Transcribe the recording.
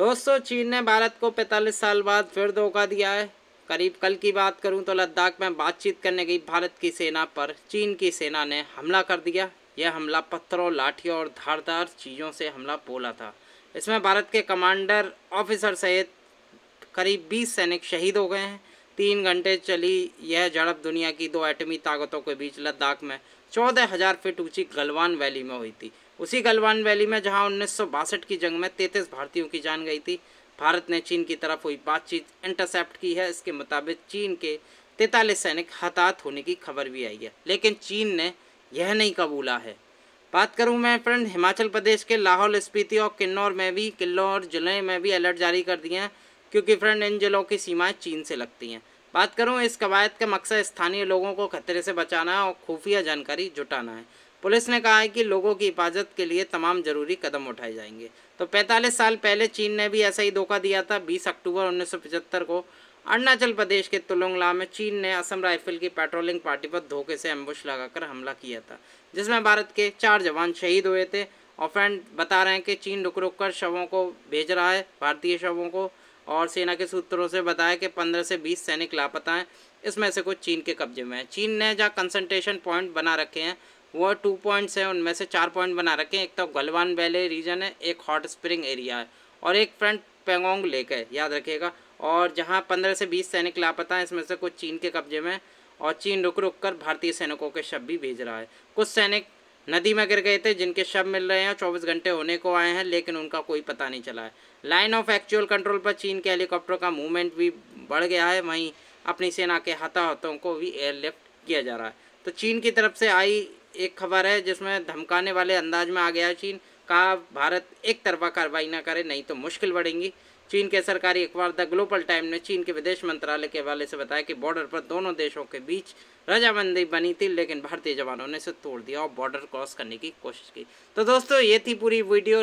दोस्तों चीन ने भारत को 45 साल बाद फिर धोखा दिया है। करीब कल की बात करूँ तो लद्दाख में बातचीत करने गई भारत की सेना पर चीन की सेना ने हमला कर दिया। यह हमला पत्थरों, लाठियों और धारदार चीज़ों से हमला बोला था। इसमें भारत के कमांडर ऑफिसर सहित करीब 20 सैनिक शहीद हो गए हैं। तीन घंटे चली यह झड़प दुनिया की दो एटमी ताकतों के बीच लद्दाख में चौदह हज़ार फीट ऊँची गलवान वैली में हुई थी। उसी गलवान वैली में जहाँ उन्नीस सौ बासठ की जंग में तैंतीस भारतीयों की जान गई थी, भारत ने चीन की तरफ़ हुई बातचीत इंटरसेप्ट की है। इसके मुताबिक चीन के तैतालीस सैनिक हताहत होने की खबर भी आई है, लेकिन चीन ने यह नहीं कबूला है। बात करूँ मैं फ्रेंड, हिमाचल प्रदेश के लाहौल स्पीति और किन्नौर में भी, किन्नौर ज़िले में भी अलर्ट जारी कर दिए हैं, क्योंकि फ्रेंड, इन जिलों की सीमाएँ चीन से लगती हैं। बात करूँ, इस कवायद का मकसद स्थानीय लोगों को खतरे से बचाना और खुफिया जानकारी जुटाना है। पुलिस ने कहा है कि लोगों की हिफाजत के लिए तमाम ज़रूरी कदम उठाए जाएँगे। तो 45 साल पहले चीन ने भी ऐसा ही धोखा दिया था। 20 अक्टूबर उन्नीस सौ पचहत्तर को अरुणाचल प्रदेश के तुलंगला में चीन ने असम राइफल की पेट्रोलिंग पार्टी पर धोखे से एम्बुश लगाकर हमला किया था, जिसमें भारत के चार जवान शहीद हुए थे। और फ्रेंड, बता रहे हैं कि चीन रुक रुक कर शवों को भेज रहा है, भारतीय शवों को। और सेना के सूत्रों से बताया कि 15 से 20 सैनिक लापता हैं। इसमें से कुछ चीन के कब्जे में हैं। चीन ने जहाँ कंसंट्रेशन पॉइंट बना रखे हैं वो टू पॉइंट्स हैं उनमें से चार पॉइंट बना रखे हैं। एक तो गलवान वैली रीजन है, एक हॉट स्प्रिंग एरिया है और एक फ्रंट पेंगोंग लेक है, याद रखिएगा। और जहाँ पंद्रह से बीस सैनिक लापता हैं, इसमें से कुछ चीन के कब्जे में और चीन रुक रुक कर भारतीय सैनिकों के शव भी भेज रहा है। कुछ सैनिक नदी में गिर गए थे, जिनके शव मिल रहे हैं, चौबीस घंटे होने को आए हैं, लेकिन उनका कोई पता नहीं चला है। लाइन ऑफ़ एक्चुअल कंट्रोल पर चीन के हेलीकॉप्टर का मूवमेंट भी बढ़ गया है। वहीं अपनी सेना के हताहतों को भी एयरलिफ्ट किया जा रहा है। तो चीन की तरफ़ से आई एक खबर है जिसमें धमकाने वाले अंदाज में आ गया, चीन कहा भारत एक तरफा कार्रवाई ना करे, नहीं तो मुश्किल बढ़ेंगी। चीन के सरकारी अखबार द ग्लोबल टाइम ने चीन के विदेश मंत्रालय के हवाले से बताया कि बॉर्डर पर दोनों देशों के बीच रजामंदी बनी थी, लेकिन भारतीय जवानों ने इसे तोड़ दिया और बॉर्डर क्रॉस करने की कोशिश की। तो दोस्तों, ये थी पूरी वीडियो।